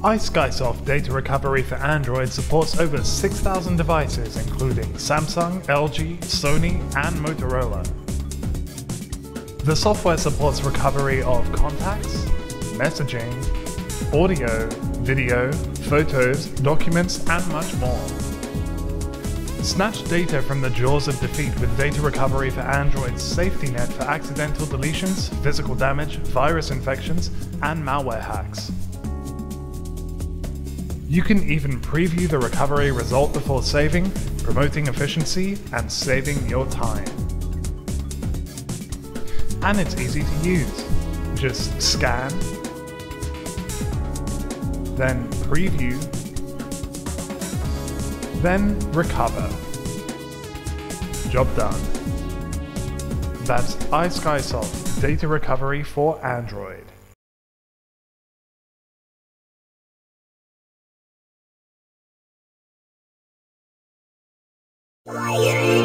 iSkysoft Data Recovery for Android supports over 6,000 devices including Samsung, LG, Sony and Motorola. The software supports recovery of contacts, messaging, audio, video, photos, documents and much more. Snatch data from the jaws of defeat with data recovery for Android's safety net for accidental deletions, physical damage, virus infections, and malware hacks. You can even preview the recovery result before saving, promoting efficiency and saving your time. And it's easy to use. Just scan, then preview, then recover. Job done. That's iSkysoft Data Recovery for Android. Why